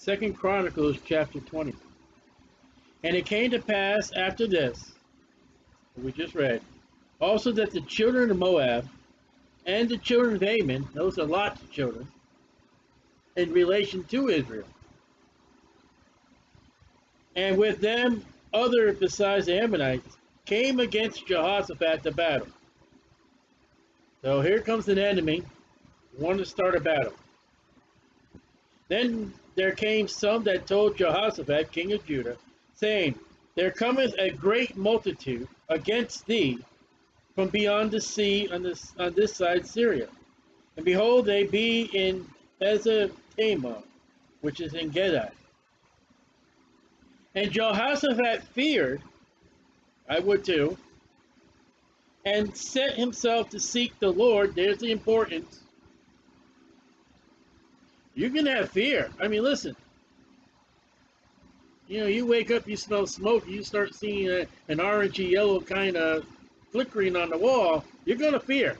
Second Chronicles chapter 20. And it came to pass after this, we just read, also that the children of Moab and the children of Ammon, those are Lot's of children, in relation to Israel. And with them other besides the Ammonites came against Jehoshaphat to battle. So here comes an enemy, want to start a battle. Then there came some that told Jehoshaphat, king of Judah, saying, There cometh a great multitude against thee from beyond the sea on this on this side Syria. And behold, they be in Ezatama, which is in Gedad. And Jehoshaphat feared, I would too, and set himself to seek the Lord. There's the importance. You can have fear. I mean, listen. You know, you wake up, you smell smoke, you start seeing a, an orangey yellow kind of flickering on the wall, you're going to fear.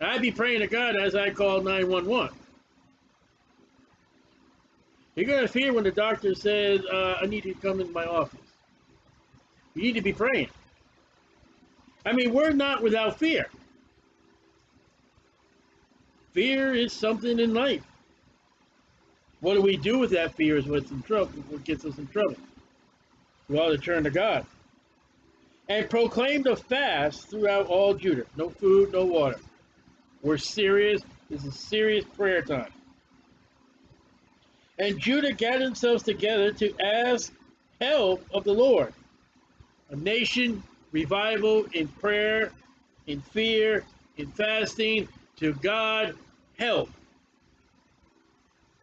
I'd be praying to God as I call 911. You're going to fear when the doctor says, uh, I need you to come into my office. You need to be praying. I mean, we're not without fear. Fear is something in life. What do we do with that fear is what's in trouble, what gets us in trouble. We ought to turn to God. And proclaimed a fast throughout all Judah. No food, no water. We're serious. This is serious prayer time. And Judah gathered themselves together to ask help of the Lord. A nation revival in prayer, in fear, in fasting, to God help.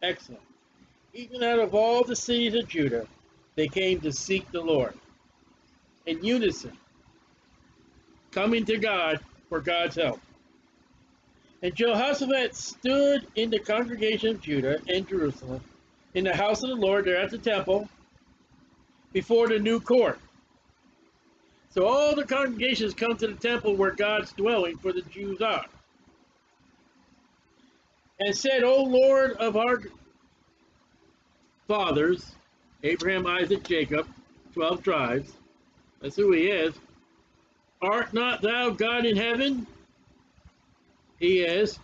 Excellent. Even out of all the cities of Judah, they came to seek the Lord in unison, coming to God for God's help. And Jehoshaphat stood in the congregation of Judah and Jerusalem in the house of the Lord, there at the temple, before the new court. So all the congregations come to the temple where God's dwelling for the Jews are. And said, O Lord of our fathers, Abraham, Isaac, Jacob, 12 tribes, that's who he is. Art not thou God in heaven? He is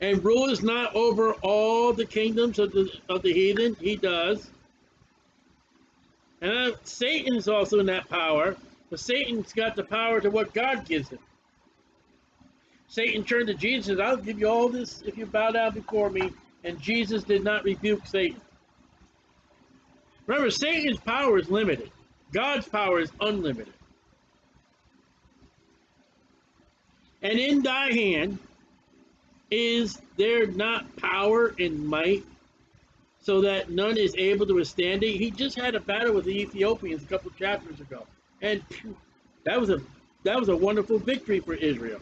and ruleth not over all the kingdoms of the of the heathen. He does. And uh, Satan is also in that power, but Satan's got the power to what God gives him. Satan turned to Jesus I'll give you all this if you bow down before me. And Jesus did not rebuke Satan. Remember, Satan's power is limited. God's power is unlimited. And in thy hand is there not power and might so that none is able to withstand it? He just had a battle with the Ethiopians a couple chapters ago. And that was a that was a wonderful victory for Israel.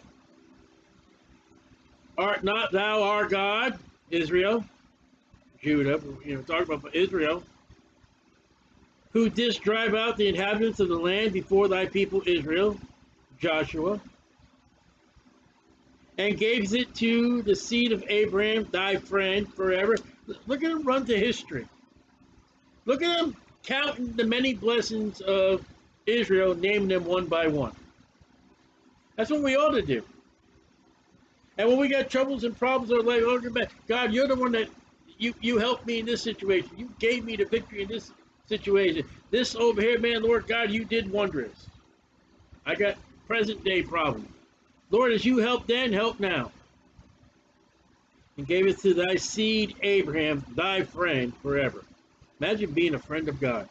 Art not thou our God, Israel? Judah, you know, talking about Israel, who didst drive out the inhabitants of the land before thy people Israel, Joshua, and gave it to the seed of Abraham, thy friend, forever. Look at him run to history. Look at him counting the many blessings of Israel, naming them one by one. That's what we ought to do. And when we got troubles and problems, we're like, oh, God, you're the one that you, you helped me in this situation. You gave me the victory in this situation. This over here, man, Lord God, you did wondrous. I got present day problems. Lord, as you helped then, help now. And gave it to thy seed, Abraham, thy friend, forever. Imagine being a friend of God.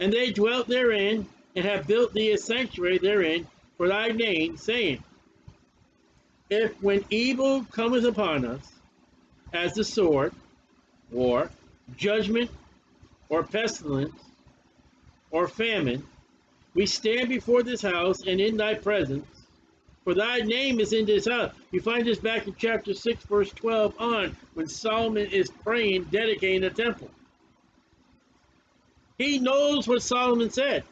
And they dwelt therein, and have built thee a sanctuary therein for thy name, saying, If when evil cometh upon us, as the sword, war, judgment, or pestilence, or famine, we stand before this house and in thy presence, for thy name is in this house. You find this back in chapter 6, verse 12 on, when Solomon is praying, dedicating the temple. He knows what Solomon said.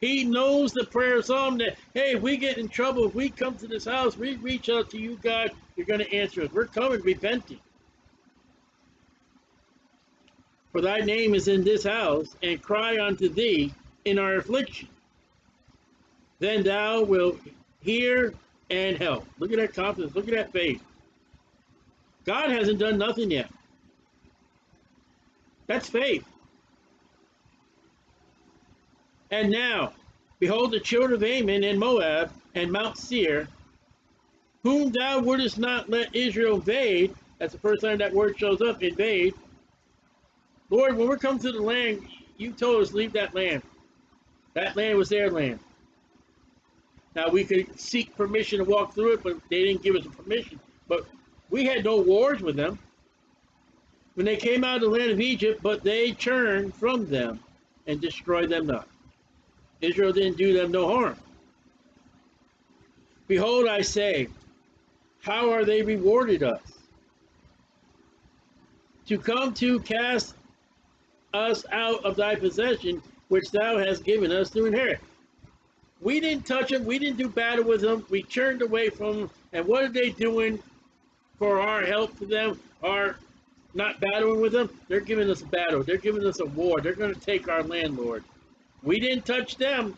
He knows the prayer of Psalm that, hey, if we get in trouble, if we come to this house, we reach out to you, God, you're going to answer us. We're coming repenting. For thy name is in this house, and cry unto thee in our affliction. Then thou wilt hear and help. Look at that confidence. Look at that faith. God hasn't done nothing yet. That's faith. And now, behold the children of Ammon and Moab and Mount Seir, whom thou wouldest not let Israel invade. That's the first time that word shows up, invade. Lord, when we're coming to the land, you told us leave that land. That land was their land. Now we could seek permission to walk through it, but they didn't give us permission. But we had no wars with them. When they came out of the land of Egypt, but they turned from them and destroyed them not. Israel didn't do them no harm. Behold, I say, how are they rewarded us? To come to cast us out of thy possession, which thou hast given us to inherit. We didn't touch them. We didn't do battle with them. We turned away from them. And what are they doing for our help to them? Our not battling with them? They're giving us a battle. They're giving us a war. They're going to take our landlord. We didn't touch them,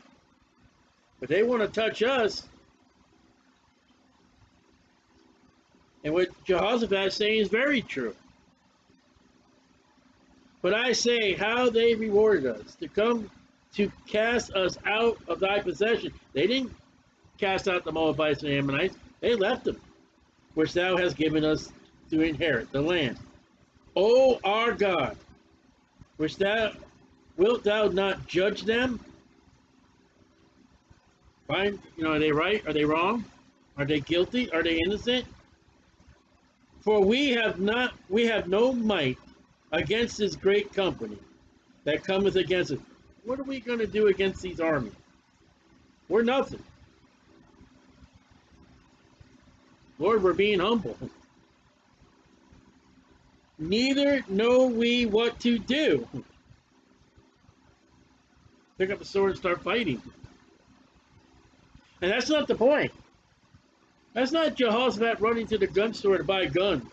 but they want to touch us. And what Jehoshaphat is saying is very true. But I say, how they rewarded us to come to cast us out of thy possession. They didn't cast out the Moabites and Ammonites. They left them, which thou hast given us to inherit the land. O our God, which thou wilt thou not judge them? Fine, you know, are they right? Are they wrong? Are they guilty? Are they innocent? For we have not we have no might against this great company that cometh against us. What are we going to do against these armies? We're nothing. Lord, we're being humble. Neither know we what to do. Pick up a sword and start fighting. And that's not the point. That's not Jehoshaphat running to the gun store to buy guns.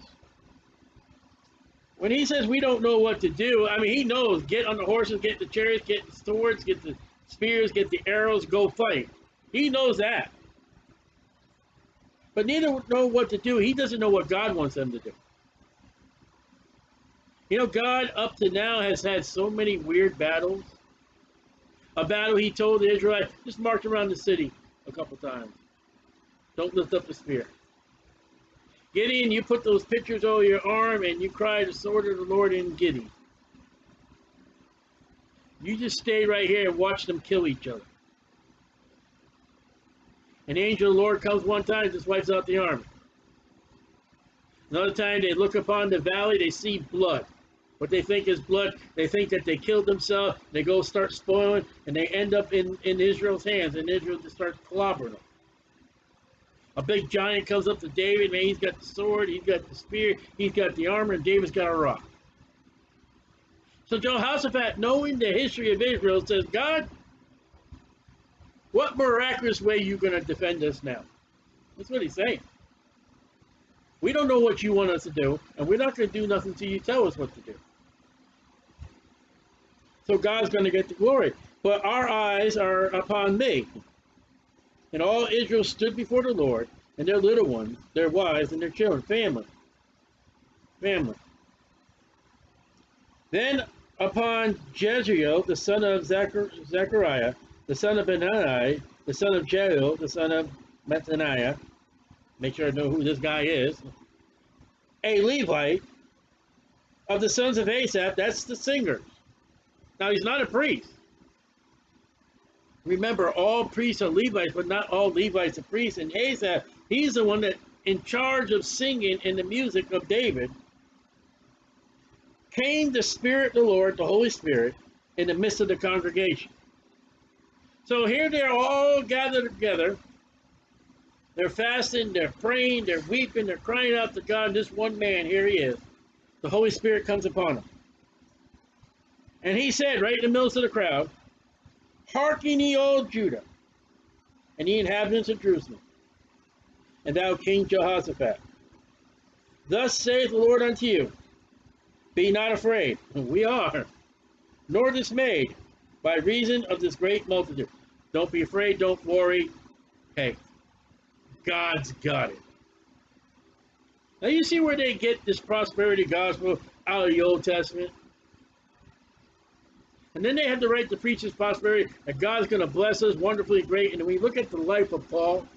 When he says we don't know what to do, I mean, he knows get on the horses, get the chariots, get the swords, get the spears, get the arrows, go fight. He knows that. But neither know what to do. He doesn't know what God wants them to do. You know, God up to now has had so many weird battles. A battle he told the Israelites, just march around the city a couple times. Don't lift up a spear. Gideon, you put those pictures over your arm and you cry the sword of the Lord in Gideon. You just stay right here and watch them kill each other. An angel of the Lord comes one time, and just wipes out the army. Another time they look upon the valley, they see blood. What they think is blood, they think that they killed themselves, they go start spoiling, and they end up in, in Israel's hands, and Israel just starts clobbering them. A big giant comes up to David, man, he's got the sword, he's got the spear, he's got the armor, and David's got a rock. So Jehoshaphat, knowing the history of Israel, says, God, what miraculous way you going to defend us now? That's what he's saying. We don't know what you want us to do, and we're not going to do nothing until you tell us what to do. So God's going to get the glory. But our eyes are upon me. And all Israel stood before the Lord, and their little ones, their wives, and their children, family. Family. Then upon Jahaziel, the son of Zechariah, the son of Benaiah, the son of Jehu, the son of Mattaniah, make sure I know who this guy is, a Levite of the sons of Asaph, that's the singers. Now he's not a priest. Remember, all priests are Levites, but not all Levites are priests. And Asaph, he's the one that in charge of singing in the music of David. Came the Spirit, the Lord, the Holy Spirit, in the midst of the congregation. So here they're all gathered together. They're fasting, they're praying, they're weeping, they're crying out to God. This one man, here he is. The Holy Spirit comes upon him. And he said, right in the midst of the crowd, Hearken ye all Judah, and ye inhabitants of Jerusalem, and thou King Jehoshaphat. Thus saith the Lord unto you, Be not afraid, we are, nor dismayed, by reason of this great multitude. Don't be afraid, don't worry. Hey, God's got it. Now you see where they get this prosperity gospel out of the Old Testament? And then they have the right to preach this prosperity, that God's going to bless us wonderfully great. And when we look at the life of Paul,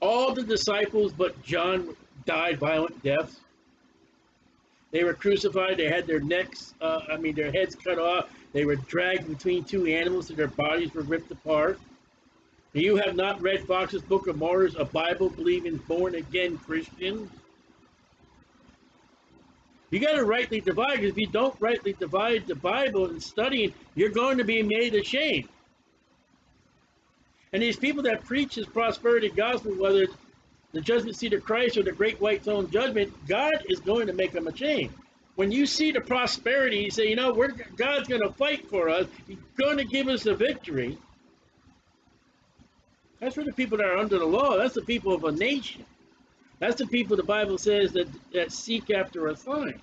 all the disciples but John died violent deaths. They were crucified. They had their necks, uh, I mean, their heads cut off. They were dragged between two animals and their bodies were ripped apart. You have not read Foxe's Book of Martyrs, a Bible-believing, born-again Christian. You got to rightly divide, if you don't rightly divide the Bible and studying, you're going to be made ashamed. And these people that preach this prosperity gospel, whether it's the judgment seat of Christ or the great white throne judgment, God is going to make them ashamed. When you see the prosperity, you say, you know, we're, God's going to fight for us. He's going to give us the victory. That's for the people that are under the law. That's the people of a nation. That's the people the Bible says that, that seek after a sign.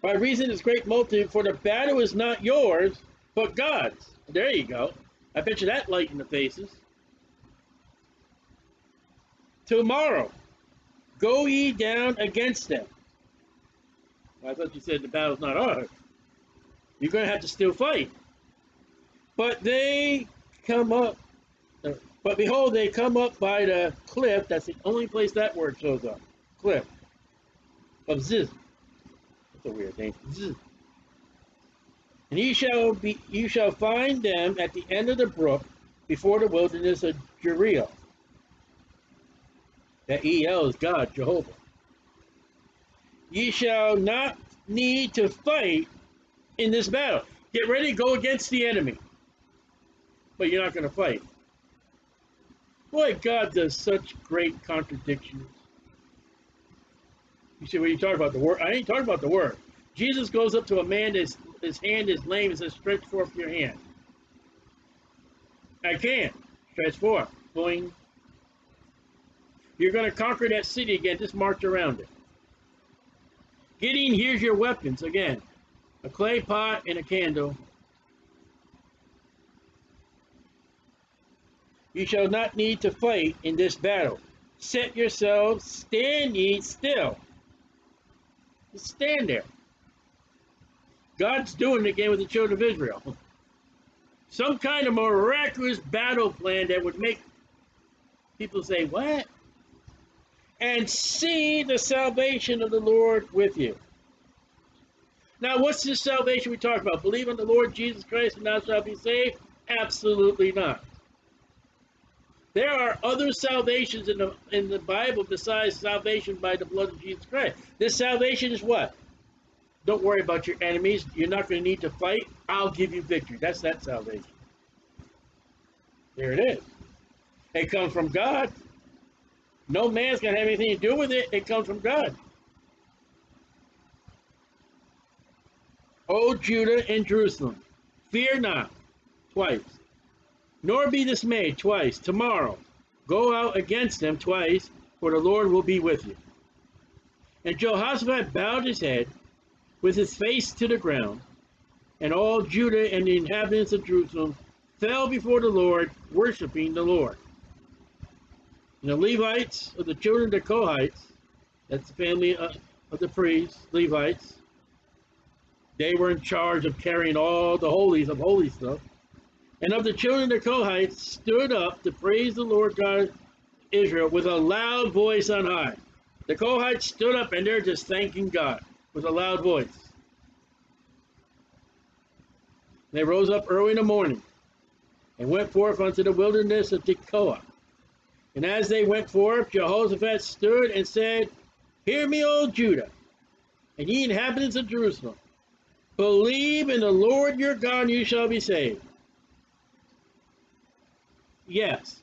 By reason this great multitude, for the battle is not yours, but God's. There you go. I bet you that light in the faces. Tomorrow, go ye down against them. I thought you said the battle's not ours. You're going to have to still fight. But they come up, but behold, they come up by the cliff. That's the only place that word shows up. Cliff. Of Ziz. That's a weird name. Ziz. And you shall be you shall find them at the end of the brook before the wilderness of Jeruel. That El is God, Jehovah. Ye shall not need to fight in this battle. Get ready, go against the enemy but you're not going to fight. Boy, God does such great contradictions. You see, when you talk about the word, I ain't talking about the word. Jesus goes up to a man, his, his hand is lame, and says, stretch forth your hand. I can't. Stretch forth. Boing. You're going to conquer that city again. Just march around it. Gideon, here's your weapons again. A clay pot and a candle. You shall not need to fight in this battle. Set yourselves, stand ye still. Just stand there. God's doing it again with the children of Israel. Some kind of miraculous battle plan that would make people say, what? And see the salvation of the Lord with you. Now, what's this salvation we talk about? Believe on the Lord Jesus Christ and thou shalt be saved? Absolutely not. There are other salvations in the in the Bible besides salvation by the blood of Jesus Christ. This salvation is what? Don't worry about your enemies. You're not going to need to fight. I'll give you victory. That's that salvation. There it is. It comes from God. No man's going to have anything to do with it. It comes from God. O Judah and Jerusalem, fear not. Twice nor be dismayed twice. Tomorrow, go out against them twice, for the Lord will be with you. And Jehoshaphat bowed his head with his face to the ground, and all Judah and the inhabitants of Jerusalem fell before the Lord, worshiping the Lord. And the Levites of the children of the Kohathites, that's the family of, of the priests, Levites, they were in charge of carrying all the holies of holy stuff and of the children of the Korhites stood up to praise the Lord God Israel with a loud voice on high. The Kohites stood up and they're just thanking God with a loud voice. They rose up early in the morning and went forth unto the wilderness of Tekoa. And as they went forth, Jehoshaphat stood and said, Hear me, O Judah, and ye inhabitants of Jerusalem. Believe in the Lord your God, and you shall be saved. Yes.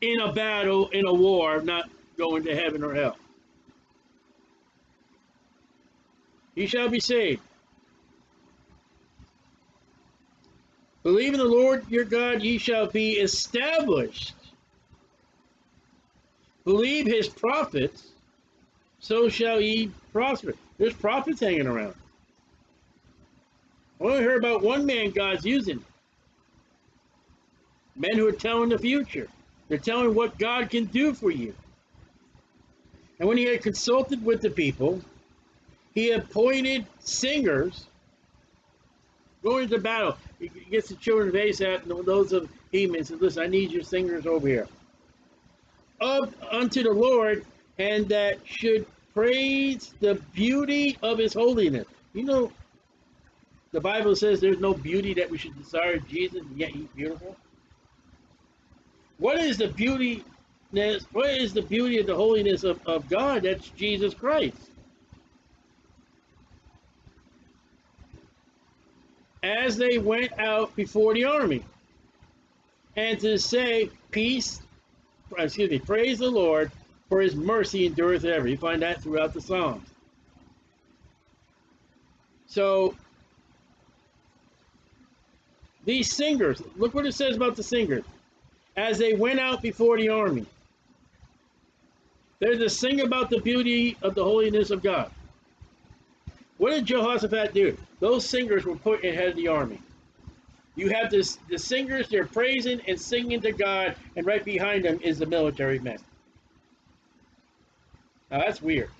In a battle, in a war, not going to heaven or hell. ye shall be saved. Believe in the Lord your God, ye shall be established. Believe his prophets, so shall ye prosper. There's prophets hanging around. I only heard about one man God's using. Men who are telling the future. They're telling what God can do for you. And when he had consulted with the people, he appointed singers going to battle. He gets the children of Asaph and those of Heman and says, Listen, I need your singers over here. Up unto the Lord, and that should praise the beauty of his holiness. You know, the Bible says there's no beauty that we should desire Jesus, and yet he's beautiful. What is the beauty? What is the beauty of the holiness of, of God? That's Jesus Christ. As they went out before the army, and to say, Peace, excuse me, praise the Lord, for his mercy endureth ever. You find that throughout the Psalms. So, these singers, look what it says about the singers. As they went out before the army, they're to sing about the beauty of the holiness of God. What did Jehoshaphat do? Those singers were put ahead of the army. You have this, the singers, they're praising and singing to God, and right behind them is the military men. Now that's weird.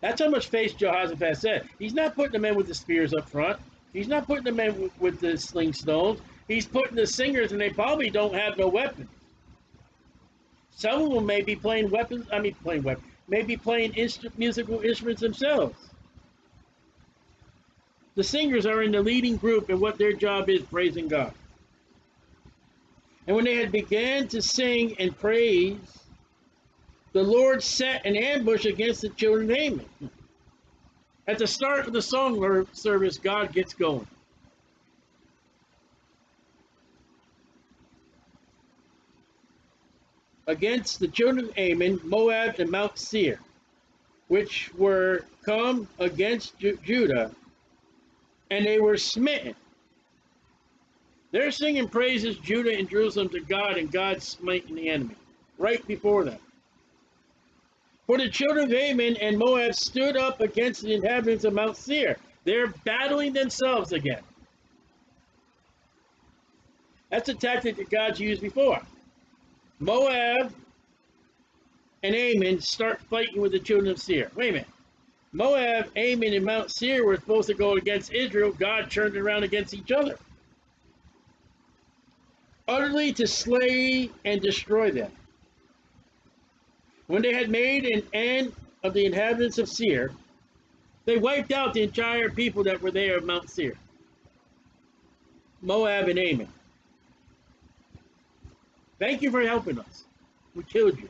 That's how much faith Jehoshaphat said. He's not putting the men with the spears up front. He's not putting the men with, with the sling stones. He's putting the singers, and they probably don't have no weapons. Some of them may be playing weapons. I mean, playing weapons. Maybe playing instru musical instruments themselves. The singers are in the leading group, and what their job is praising God. And when they had began to sing and praise, the Lord set an ambush against the children of Ammon. At the start of the song service, God gets going. Against the children of Ammon, Moab, and Mount Seir, which were come against Ju Judah, and they were smitten. They're singing praises, Judah and Jerusalem, to God, and God smiting the enemy right before them. For the children of Ammon and Moab stood up against the inhabitants of Mount Seir. They're battling themselves again. That's a tactic that God's used before. Moab and Ammon start fighting with the children of Seir. Wait a minute. Moab, Ammon, and Mount Seir were supposed to go against Israel. God turned around against each other. Utterly to slay and destroy them. When they had made an end of the inhabitants of Seir, they wiped out the entire people that were there of Mount Seir, Moab and Ammon. Thank you for helping us. We killed you.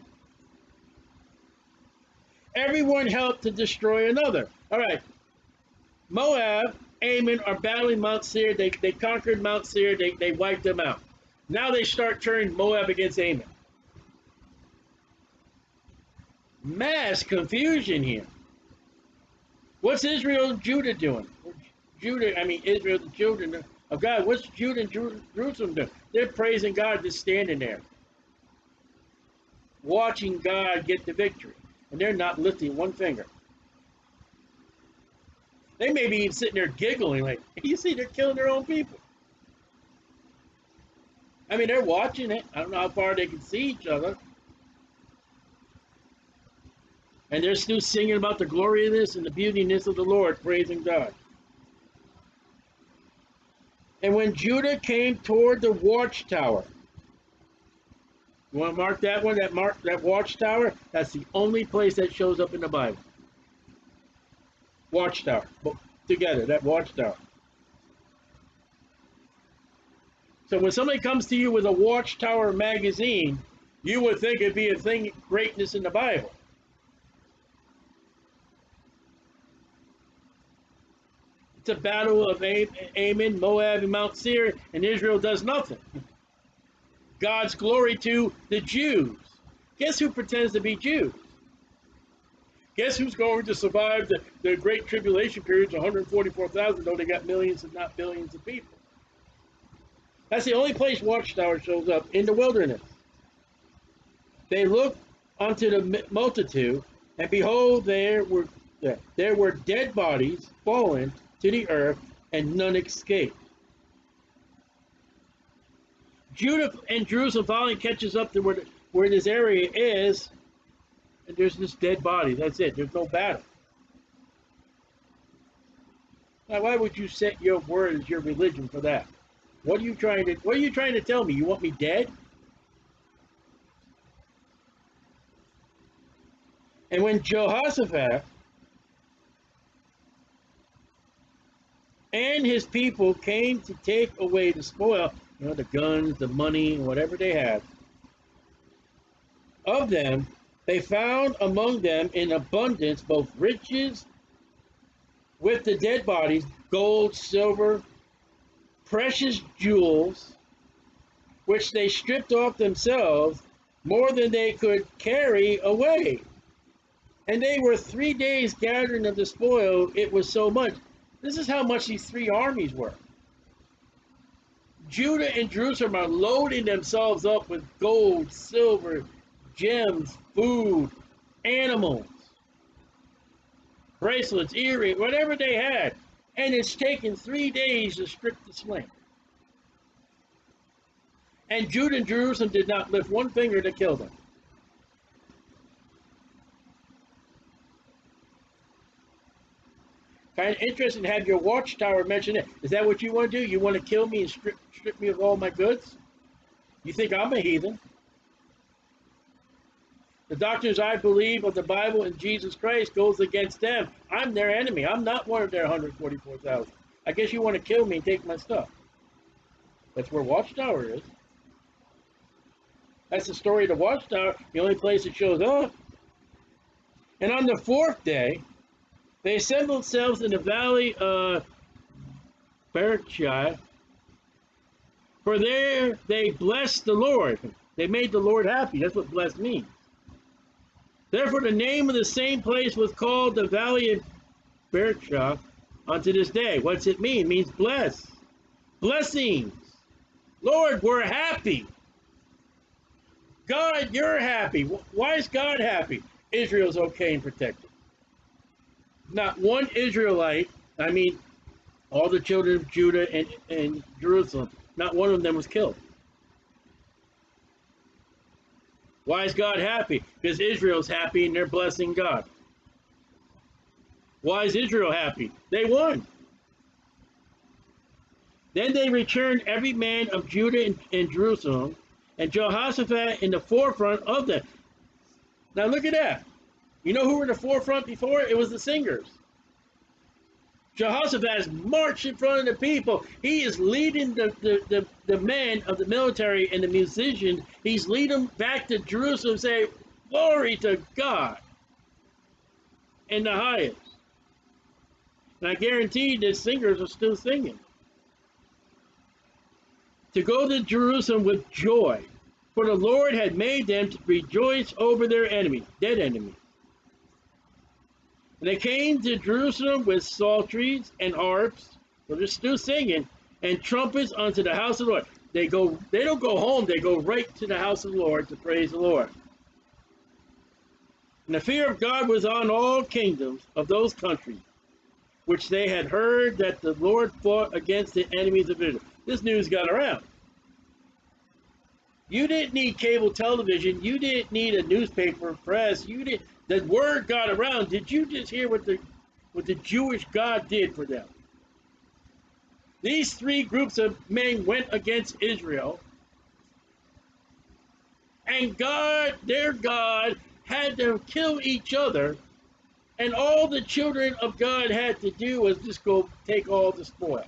Everyone helped to destroy another. All right. Moab, Ammon are battling Mount Seir. They, they conquered Mount Seir. They, they wiped them out. Now they start turning Moab against Ammon. mass confusion here. What's Israel and Judah doing? Judah, I mean Israel, the children of God. What's Judah and Jerusalem doing? They're praising God, just standing there, watching God get the victory, and they're not lifting one finger. They may be even sitting there giggling, like, you see, they're killing their own people. I mean, they're watching it. I don't know how far they can see each other. And they're still singing about the glory of this and the beautiness of the Lord, praising God. And when Judah came toward the watchtower, you want to mark that one, that mark that watchtower? That's the only place that shows up in the Bible. Watchtower. Together, that watchtower. So when somebody comes to you with a watchtower magazine, you would think it'd be a thing greatness in the Bible. A battle of Ammon, Moab, and Mount Seir, and Israel does nothing. God's glory to the Jews. Guess who pretends to be Jews? Guess who's going to survive the, the Great Tribulation period? 144,000, though they got millions, if not billions, of people. That's the only place Watchtower shows up in the wilderness. They looked unto the multitude, and behold, there were there were dead bodies fallen to the earth, and none escaped. Judah and Jerusalem finally catches up to where, where this area is, and there's this dead body. That's it. There's no battle. Now, why would you set your word as your religion for that? What are you trying to What are you trying to tell me? You want me dead? And when Jehoshaphat and his people came to take away the spoil, you know, the guns, the money, whatever they had, of them, they found among them in abundance both riches with the dead bodies, gold, silver, precious jewels, which they stripped off themselves more than they could carry away. And they were three days gathering of the spoil, it was so much. This is how much these three armies were. Judah and Jerusalem are loading themselves up with gold, silver, gems, food, animals, bracelets, earrings, whatever they had. And it's taken three days to strip the slain. And Judah and Jerusalem did not lift one finger to kill them. Kind of interesting to have your watchtower mention it. Is that what you want to do? You want to kill me and strip, strip me of all my goods? You think I'm a heathen? The doctrines I believe of the Bible and Jesus Christ goes against them. I'm their enemy. I'm not one of their 144,000. I guess you want to kill me and take my stuff. That's where Watchtower is. That's the story of the Watchtower, the only place it shows up. And on the fourth day, they assembled themselves in the valley of Berachah, for there they blessed the Lord. They made the Lord happy. That's what blessed means. Therefore, the name of the same place was called the Valley of Berachah unto this day. What's it mean? It means bless. Blessings. Lord, we're happy. God, you're happy. Why is God happy? Israel's okay and protected not one Israelite, I mean, all the children of Judah and, and Jerusalem, not one of them was killed. Why is God happy? Because Israel's happy and they're blessing God. Why is Israel happy? They won. Then they returned every man of Judah and, and Jerusalem, and Jehoshaphat in the forefront of them. Now look at that. You know who were in the forefront before? It was the singers. Jehoshaphat has marched in front of the people. He is leading the, the, the, the men of the military and the musicians. He's leading them back to Jerusalem say, glory to God in the highest. And I guarantee the singers are still singing. To go to Jerusalem with joy, for the Lord had made them to rejoice over their enemy, dead enemies. They came to Jerusalem with psalteries and harps, so they're still singing, and trumpets unto the house of the Lord. They go, they don't go home, they go right to the house of the Lord to praise the Lord. And the fear of God was on all kingdoms of those countries, which they had heard that the Lord fought against the enemies of Israel. This news got around. You didn't need cable television. You didn't need a newspaper press. You didn't the word got around. Did you just hear what the what the Jewish God did for them? These three groups of men went against Israel, and God, their God, had them kill each other, and all the children of God had to do was just go take all the spoil.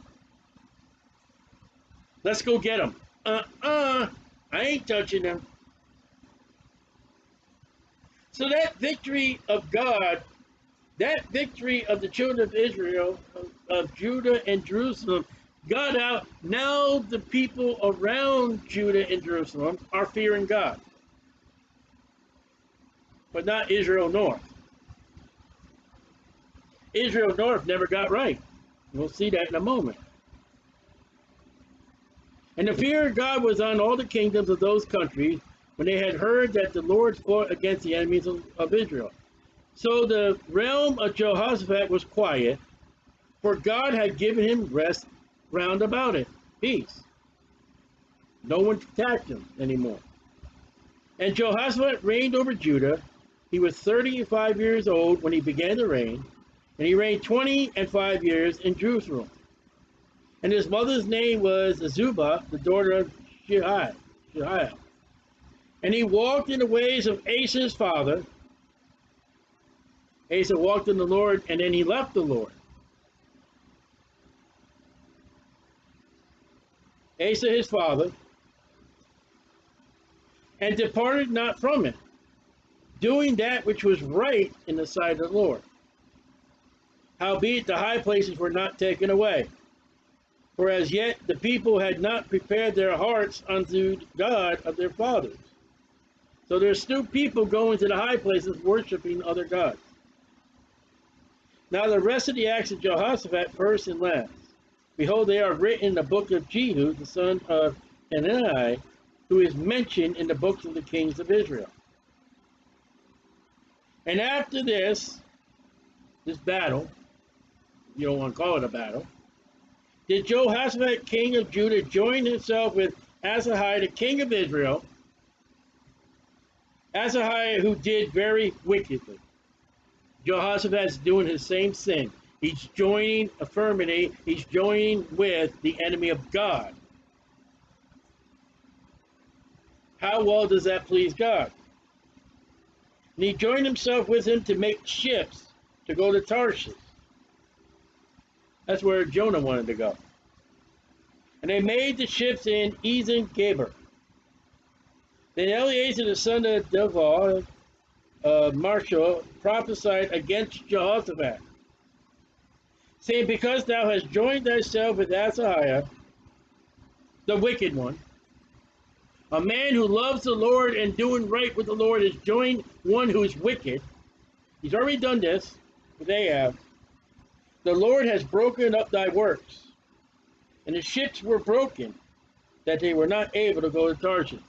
Let's go get them. Uh-uh, I ain't touching them. So that victory of God, that victory of the children of Israel, of, of Judah and Jerusalem, got out. Uh, now the people around Judah and Jerusalem are fearing God, but not Israel north. Israel North never got right. We'll see that in a moment. And the fear of God was on all the kingdoms of those countries when they had heard that the Lord fought against the enemies of, of Israel. So the realm of Jehoshaphat was quiet, for God had given him rest round about it, peace. No one attacked him anymore. And Jehoshaphat reigned over Judah. He was 35 years old when he began to reign, and he reigned 20 and 5 years in Jerusalem. And his mother's name was Azubah, the daughter of Shehiah. And he walked in the ways of Asa his father. Asa walked in the Lord, and then he left the Lord. Asa his father, and departed not from it, doing that which was right in the sight of the Lord. Howbeit the high places were not taken away. For as yet the people had not prepared their hearts unto God of their fathers. So there's still people going to the high places worshiping other gods. Now the rest of the acts of Jehoshaphat, first and last. Behold, they are written in the book of Jehu, the son of Hanani, who is mentioned in the books of the kings of Israel. And after this, this battle, you don't want to call it a battle, did Jehoshaphat, king of Judah, join himself with Ahaziah, the king of Israel, Ahaziah who did very wickedly. Jehoshaphat's doing his same sin. He's joining affirmity. He's joining with the enemy of God. How well does that please God? And he joined himself with him to make ships to go to Tarshish. That's where Jonah wanted to go. And they made the ships in Ezion Geber. Then Eleazar the son of Devar, uh, Mareshah, prophesied against Jehoshaphat, saying, Because thou hast joined thyself with Ahaziah, the wicked one, a man who loves the Lord and doing right with the Lord is joined one who is wicked. He's already done this, they have. The Lord has broken up thy works, and the ships were broken, that they were not able to go to Tarshish.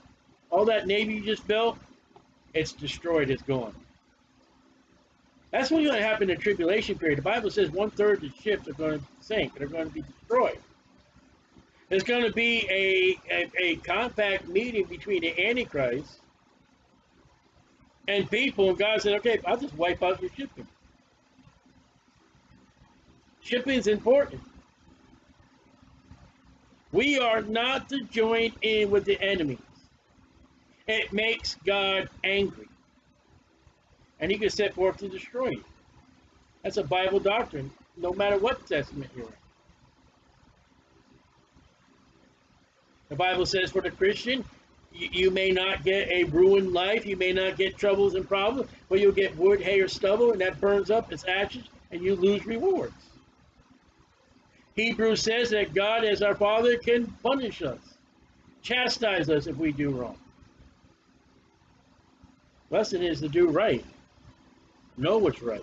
All that navy you just built, it's destroyed, it's gone. That's what's going to happen in the tribulation period. The Bible says one third of the ships are going to sink, they're going to be destroyed. There's going to be a, a, a compact meeting between the Antichrist and people, and God said, okay, I'll just wipe out your shipping. Shipping is important. We are not to join in with the enemies. It makes God angry. And he can set forth to destroy you. That's a Bible doctrine, no matter what testament you're in. The Bible says for the Christian, you, may not get a ruined life, you may not get troubles and problems, but you'll get wood, hay, or stubble, and that burns up, it's ashes, and you lose rewards. Hebrews says that God, as our Father, can punish us, chastise us if we do wrong. Lesson is to do right, know what's right.